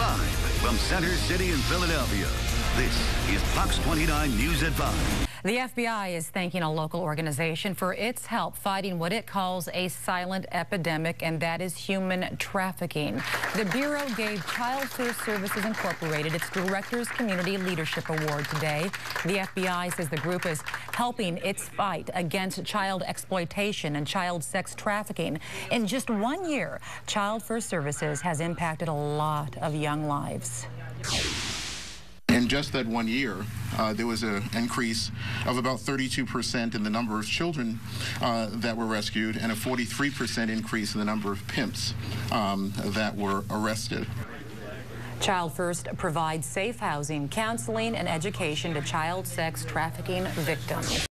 Live from Center City in Philadelphia, this is Fox 29 News at 5. The FBI is thanking a local organization for its help fighting what it calls a silent epidemic, and that is human trafficking. The Bureau gave ChildFirst Services Incorporated its Director's Community Leadership Award today. The FBI says the group is helping its fight against child exploitation and child sex trafficking. In just one year, ChildFirst Services has impacted a lot of young lives in just that one year, uh, there was an increase of about 32% in the number of children uh, that were rescued and a 43% increase in the number of pimps um, that were arrested. ChildFirst provides safe housing, counseling, and education to child sex trafficking victims.